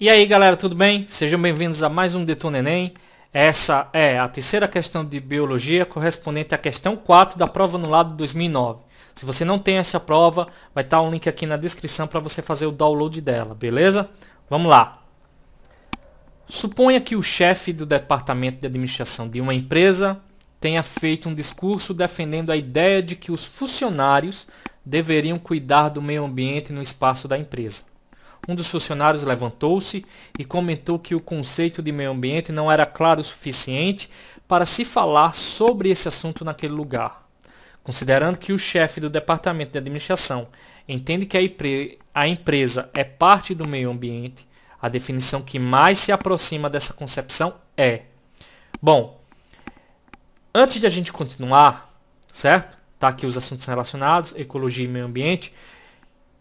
E aí galera, tudo bem? Sejam bem-vindos a mais um Detona Enem. Essa é a terceira questão de Biologia correspondente à questão 4 da prova anulada de 2009. Se você não tem essa prova, vai estar um link aqui na descrição para você fazer o download dela, beleza? Vamos lá. Suponha que o chefe do departamento de administração de uma empresa tenha feito um discurso defendendo a ideia de que os funcionários deveriam cuidar do meio ambiente no espaço da empresa. Um dos funcionários levantou-se e comentou que o conceito de meio ambiente não era claro o suficiente para se falar sobre esse assunto naquele lugar. Considerando que o chefe do departamento de administração entende que a, a empresa é parte do meio ambiente, a definição que mais se aproxima dessa concepção é: Bom, antes de a gente continuar, certo? Tá aqui os assuntos relacionados, ecologia e meio ambiente.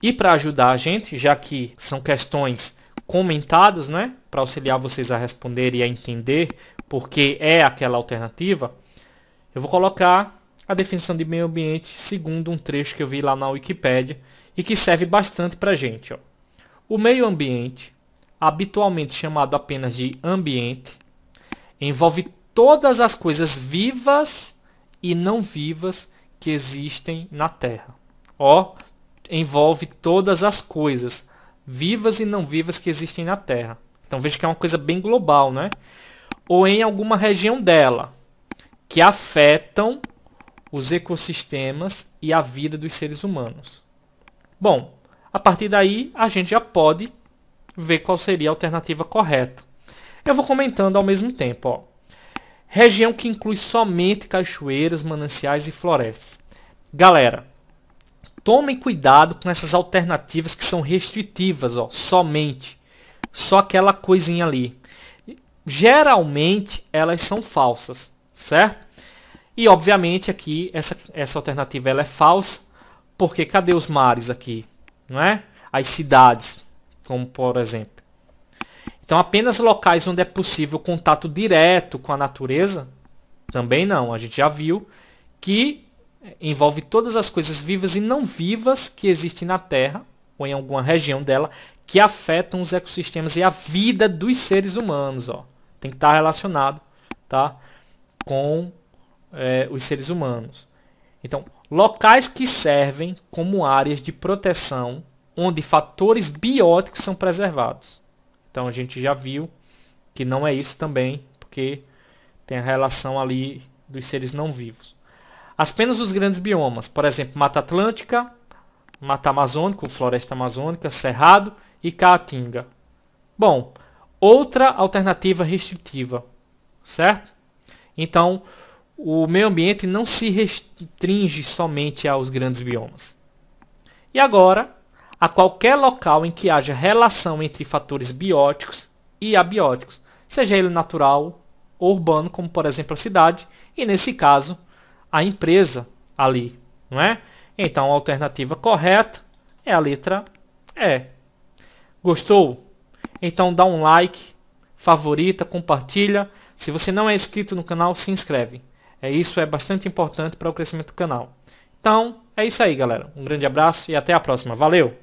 E para ajudar a gente, já que são questões comentadas, né, para auxiliar vocês a responder e a entender porque é aquela alternativa, eu vou colocar a definição de meio ambiente segundo um trecho que eu vi lá na Wikipédia e que serve bastante para a gente. Ó. O meio ambiente, habitualmente chamado apenas de ambiente, envolve todas as coisas vivas e não vivas que existem na Terra. Ó, envolve todas as coisas, vivas e não vivas que existem na Terra. Então veja que é uma coisa bem global, né? Ou em alguma região dela, que afetam os ecossistemas e a vida dos seres humanos. Bom, a partir daí a gente já pode ver qual seria a alternativa correta. Eu vou comentando ao mesmo tempo. Ó. Região que inclui somente cachoeiras, mananciais e florestas. Galera, Tomem cuidado com essas alternativas que são restritivas, ó, somente. Só aquela coisinha ali. Geralmente elas são falsas, certo? E obviamente aqui essa, essa alternativa ela é falsa, porque cadê os mares aqui? Não é? As cidades, como por exemplo. Então apenas locais onde é possível contato direto com a natureza, também não. A gente já viu que envolve todas as coisas vivas e não vivas que existem na Terra ou em alguma região dela que afetam os ecossistemas e a vida dos seres humanos. Ó. Tem que estar relacionado tá? com é, os seres humanos. Então, locais que servem como áreas de proteção onde fatores bióticos são preservados. Então a gente já viu que não é isso também, porque tem a relação ali dos seres não vivos. As penas dos grandes biomas, por exemplo, Mata Atlântica, Mata Amazônica, Floresta Amazônica, Cerrado e Caatinga. Bom, outra alternativa restritiva, certo? Então, o meio ambiente não se restringe somente aos grandes biomas. E agora, a qualquer local em que haja relação entre fatores bióticos e abióticos, seja ele natural ou urbano, como por exemplo a cidade, e nesse caso, a empresa ali, não é? Então a alternativa correta é a letra E. Gostou? Então dá um like, favorita, compartilha. Se você não é inscrito no canal, se inscreve. É isso é bastante importante para o crescimento do canal. Então, é isso aí, galera. Um grande abraço e até a próxima. Valeu!